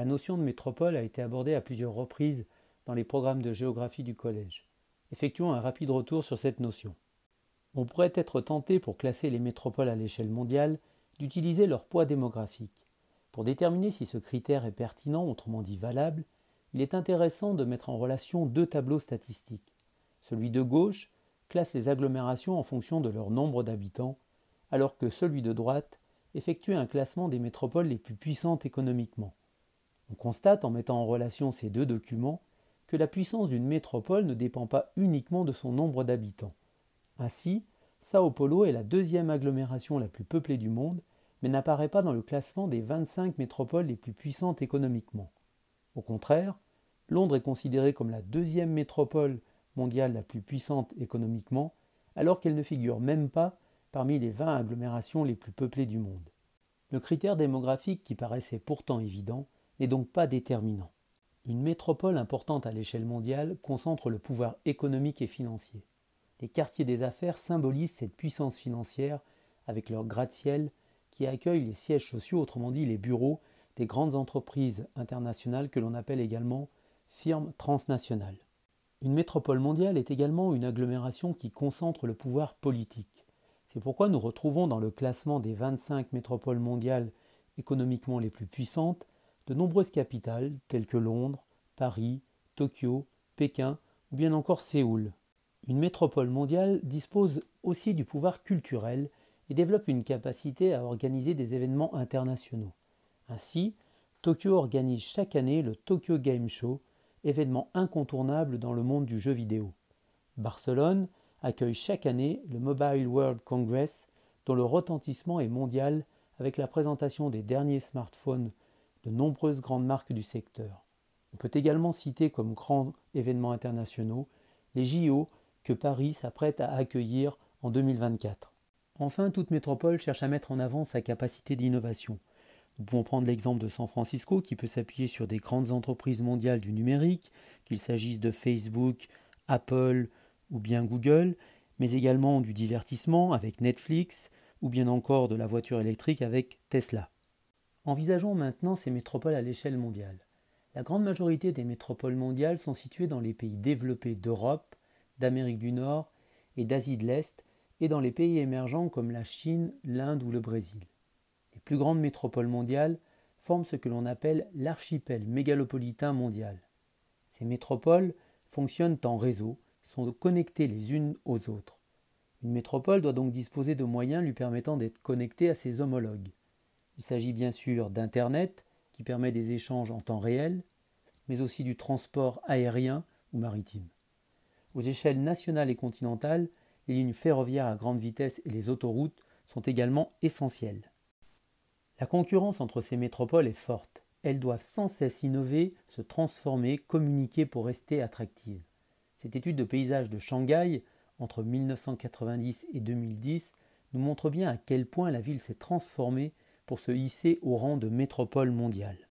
La notion de métropole a été abordée à plusieurs reprises dans les programmes de géographie du collège. Effectuons un rapide retour sur cette notion. On pourrait être tenté, pour classer les métropoles à l'échelle mondiale, d'utiliser leur poids démographique. Pour déterminer si ce critère est pertinent, autrement dit valable, il est intéressant de mettre en relation deux tableaux statistiques. Celui de gauche classe les agglomérations en fonction de leur nombre d'habitants, alors que celui de droite effectue un classement des métropoles les plus puissantes économiquement. On constate en mettant en relation ces deux documents que la puissance d'une métropole ne dépend pas uniquement de son nombre d'habitants. Ainsi, Sao Paulo est la deuxième agglomération la plus peuplée du monde, mais n'apparaît pas dans le classement des 25 métropoles les plus puissantes économiquement. Au contraire, Londres est considérée comme la deuxième métropole mondiale la plus puissante économiquement, alors qu'elle ne figure même pas parmi les 20 agglomérations les plus peuplées du monde. Le critère démographique qui paraissait pourtant évident n'est donc pas déterminant. Une métropole importante à l'échelle mondiale concentre le pouvoir économique et financier. Les quartiers des affaires symbolisent cette puissance financière avec leurs gratte-ciel qui accueillent les sièges sociaux, autrement dit les bureaux des grandes entreprises internationales que l'on appelle également firmes transnationales. Une métropole mondiale est également une agglomération qui concentre le pouvoir politique. C'est pourquoi nous retrouvons dans le classement des 25 métropoles mondiales économiquement les plus puissantes de nombreuses capitales telles que Londres, Paris, Tokyo, Pékin ou bien encore Séoul. Une métropole mondiale dispose aussi du pouvoir culturel et développe une capacité à organiser des événements internationaux. Ainsi, Tokyo organise chaque année le Tokyo Game Show, événement incontournable dans le monde du jeu vidéo. Barcelone accueille chaque année le Mobile World Congress, dont le retentissement est mondial avec la présentation des derniers smartphones de nombreuses grandes marques du secteur. On peut également citer comme grands événements internationaux les JO que Paris s'apprête à accueillir en 2024. Enfin, toute métropole cherche à mettre en avant sa capacité d'innovation. Nous pouvons prendre l'exemple de San Francisco qui peut s'appuyer sur des grandes entreprises mondiales du numérique, qu'il s'agisse de Facebook, Apple ou bien Google, mais également du divertissement avec Netflix ou bien encore de la voiture électrique avec Tesla. Envisageons maintenant ces métropoles à l'échelle mondiale. La grande majorité des métropoles mondiales sont situées dans les pays développés d'Europe, d'Amérique du Nord et d'Asie de l'Est et dans les pays émergents comme la Chine, l'Inde ou le Brésil. Les plus grandes métropoles mondiales forment ce que l'on appelle l'archipel mégalopolitain mondial. Ces métropoles fonctionnent en réseau, sont connectées les unes aux autres. Une métropole doit donc disposer de moyens lui permettant d'être connectée à ses homologues. Il s'agit bien sûr d'Internet, qui permet des échanges en temps réel, mais aussi du transport aérien ou maritime. Aux échelles nationales et continentales, les lignes ferroviaires à grande vitesse et les autoroutes sont également essentielles. La concurrence entre ces métropoles est forte. Elles doivent sans cesse innover, se transformer, communiquer pour rester attractives. Cette étude de paysage de Shanghai, entre 1990 et 2010, nous montre bien à quel point la ville s'est transformée pour se hisser au rang de métropole mondiale.